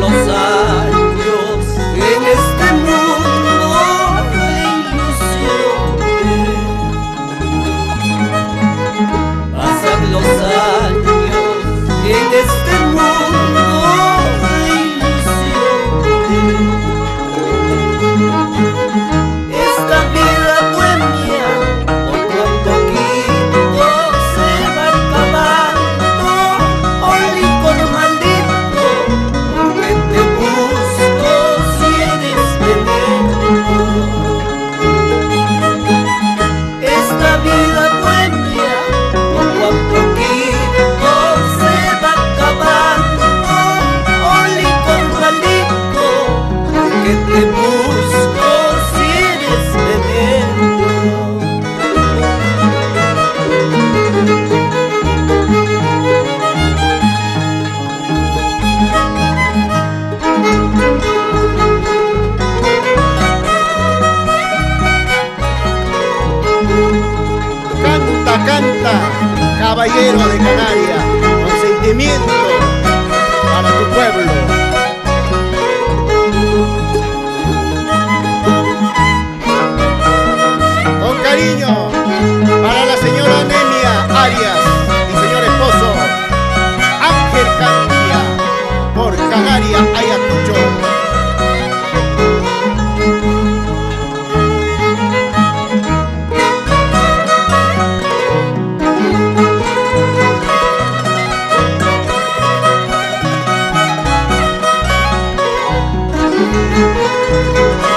Nó Canta, caballero de Canarias, con sentimiento Música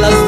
las